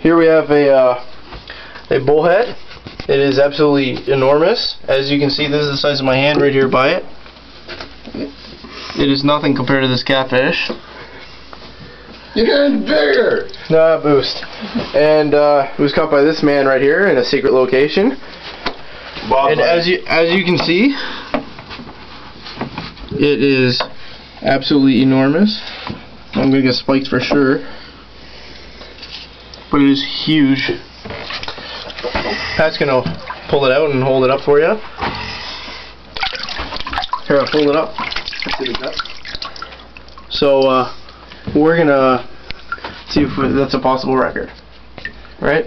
here we have a uh, a bullhead. It is absolutely enormous. As you can see, this is the size of my hand right here by it. It is nothing compared to this catfish. Your hand's bigger. Nah, boost. And uh, it was caught by this man right here in a secret location. Bob And as you as you can see, it is absolutely enormous. I'm gonna get spiked for sure, but it is huge. Pat's gonna pull it out and hold it up for you. Here, I'll pull it up. So uh, we're gonna see if that's a possible record, right?